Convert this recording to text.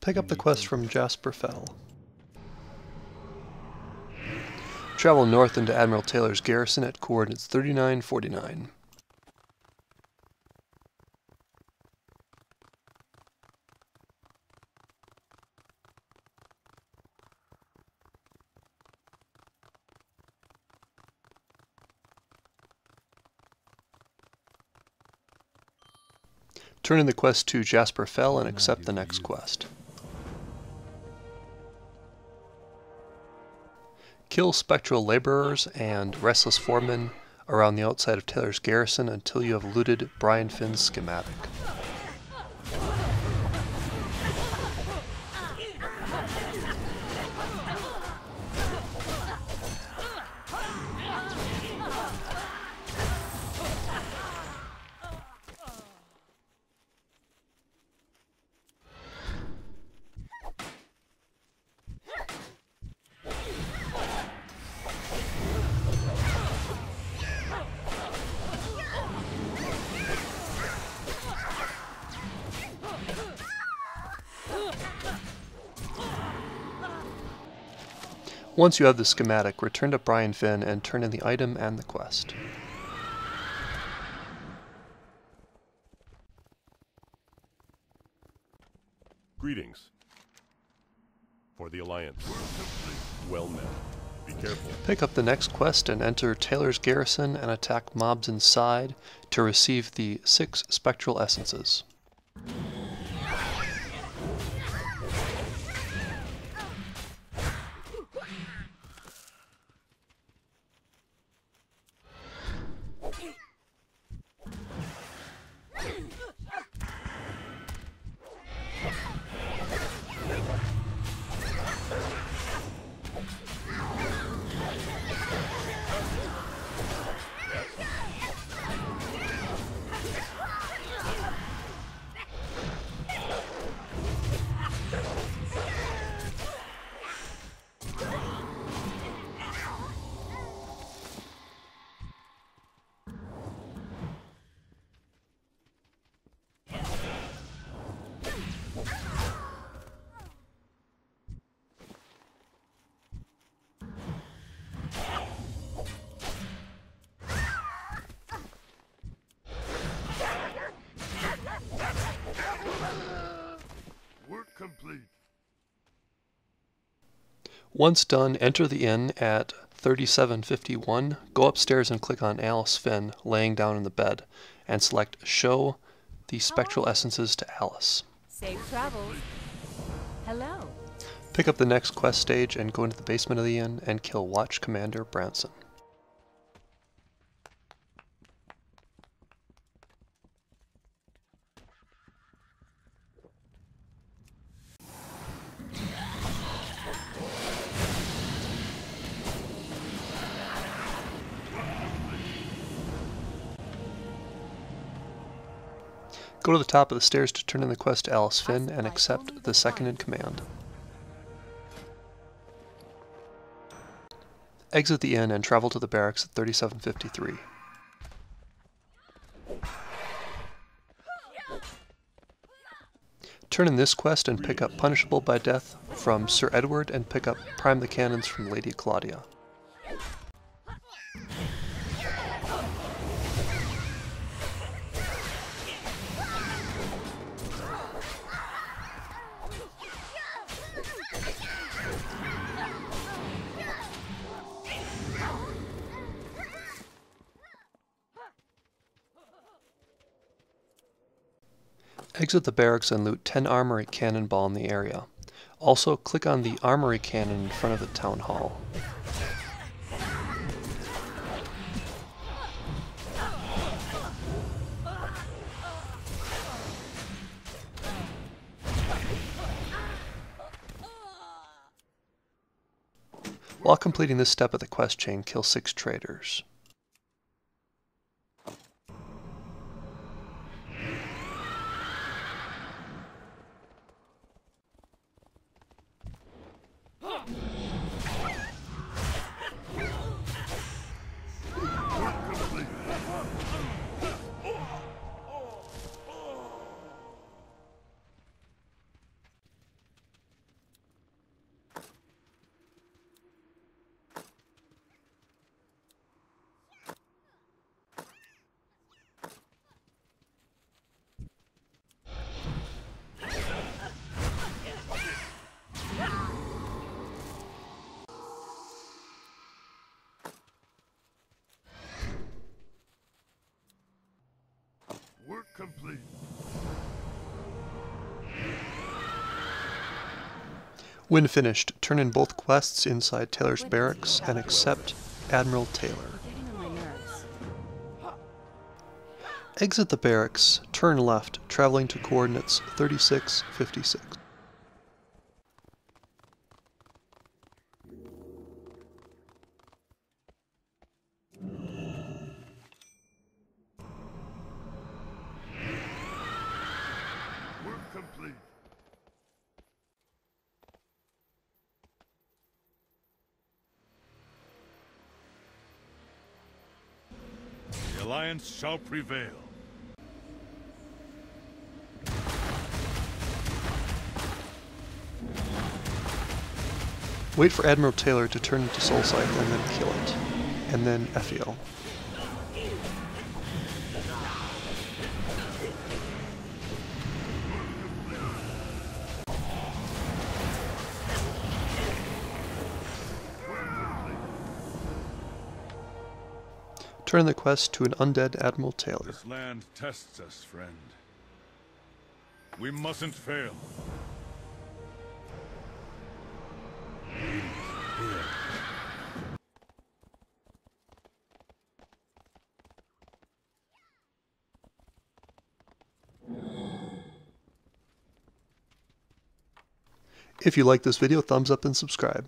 Pick up the mm-hmm. quest from Jasper Fel. Travel north into Admiral Taylor's garrison at coordinates 3949. Turn in the quest to Jasper Fel and accept the next quest. Kill spectral laborers and restless foremen around the outside of Taylor's garrison until you have looted Bryan Finn's schematic. Once you have the schematic, return to Bryan Finn and turn in the item and the quest. Greetings. For the Alliance. Well met. Be careful. Pick up the next quest and enter Taylor's Garrison and attack mobs inside to receive the six spectral essences. Once done, enter the inn at 3751, go upstairs and click on Alice Finn laying down in the bed, and select Show the Spectral Essences to Alice. Safe travels. Hello. Pick up the next quest stage and go into the basement of the inn and kill Watch Commander Branson. Go to the top of the stairs to turn in the quest to Alice Finn and accept the second in command. Exit the inn and travel to the barracks at 3753. Turn in this quest and pick up Punishable by Death from Sir Edward and pick up Prime the Cannons from Lady Claudia. Exit the barracks and loot 10 armory cannonball in the area. Also, click on the armory cannon in front of the town hall. While completing this step of the quest chain, kill 6 traitors. Complete. When finished, turn in both quests inside Taylor's barracks and accept Admiral Taylor. Getting on my nerves. Exit the barracks, turn left, traveling to coordinates 3656. Alliance shall prevail. Wait for Admiral Taylor to turn into Soul Scythe and then kill it. And then Effiel. Turn the quest to an undead Admiral Taylor. This land tests us, friend. We mustn't fail. If you like this video, thumbs up and subscribe.